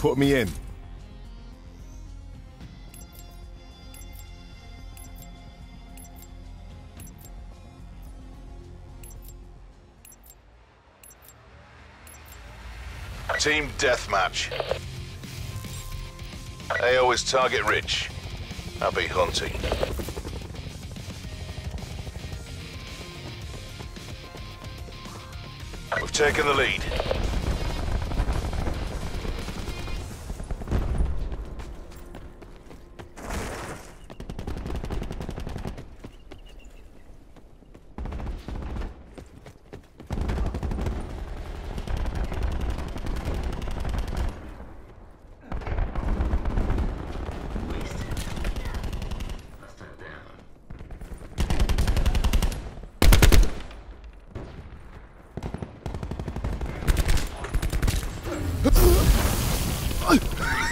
Put me in. Team deathmatch. AO is target rich. Happy hunting. We've taken the lead.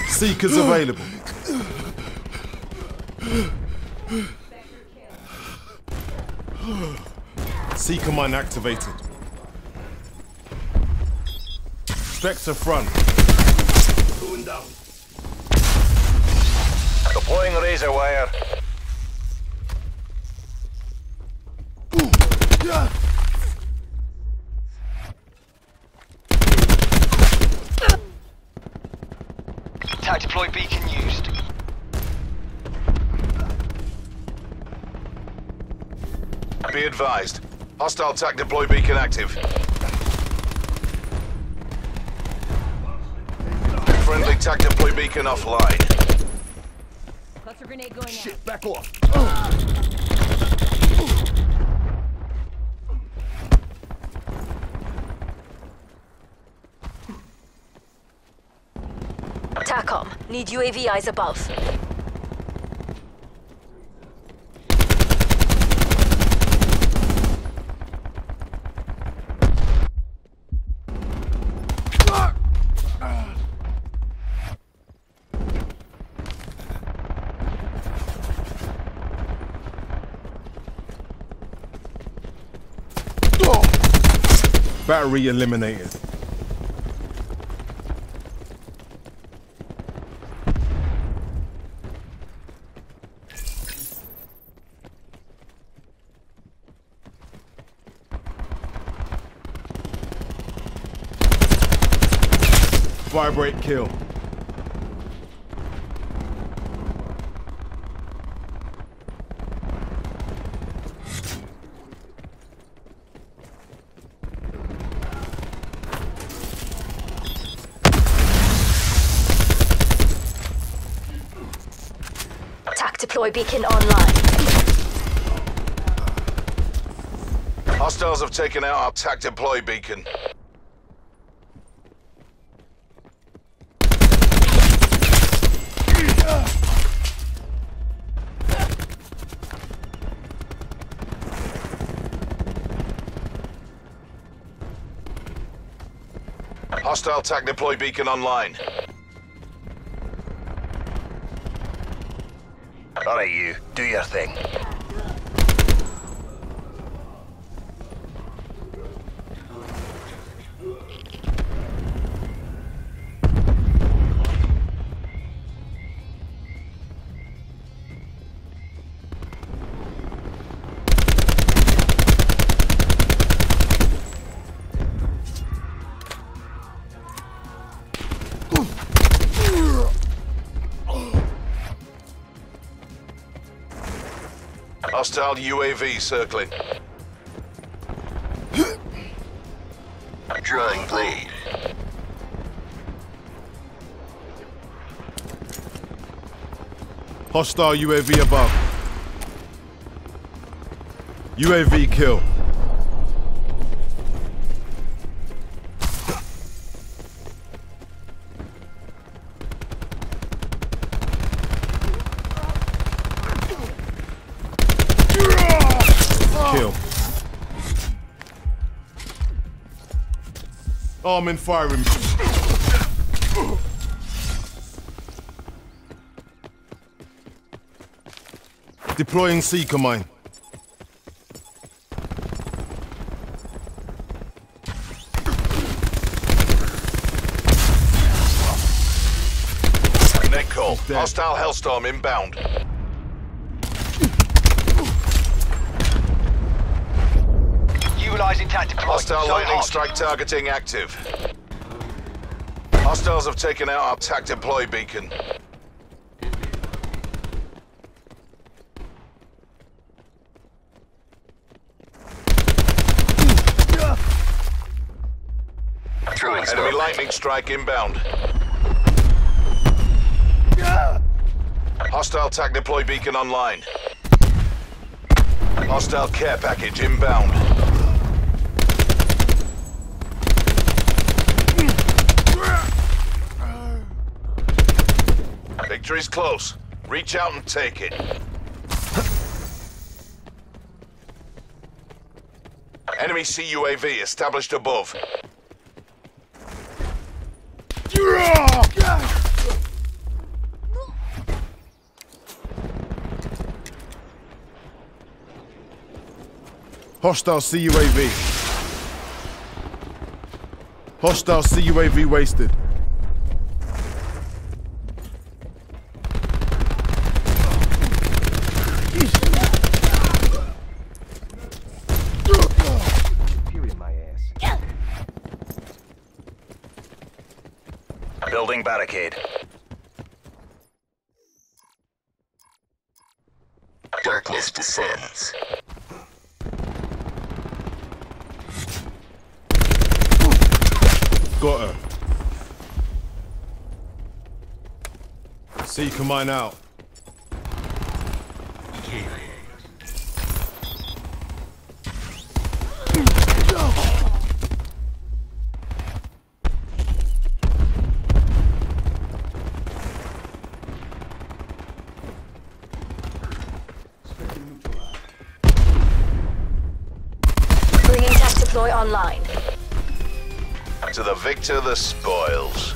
Seekers available. Seeker mine activated. Spectre front. Deploying razor wire. Attack deploy beacon used. Be advised. Hostile TAC deploy beacon active. Friendly TAC deploy beacon offline. Cluster grenade going out. Back off. TACOM, need UAV eyes above. Battery eliminated. Vibrate kill. TAC deploy beacon online. Hostiles have taken out our TAC deploy beacon. Hostile TAC deploy beacon online. Alright you, do your thing. Hostile UAV circling. Drawing bleed. Hostile UAV above. UAV kill. Kill. Arm and firing. Deploying Seeker mine. dead. Hostile Hellstorm inbound. Utilizing TAC deploy. Hostile So lightning hot. strike targeting active. Hostiles have taken out our TAC deploy beacon. Enemy lightning strike inbound. Hostile TAC deploy beacon online. Hostile care package inbound. Victory's close. Reach out and take it. Enemy CUAV established above. Hostile CUAV. Hostile CUAV wasted. Building barricade. Darkness descends. Got her. Seeker mine out. Bringing deploy online. To the victor, the spoils.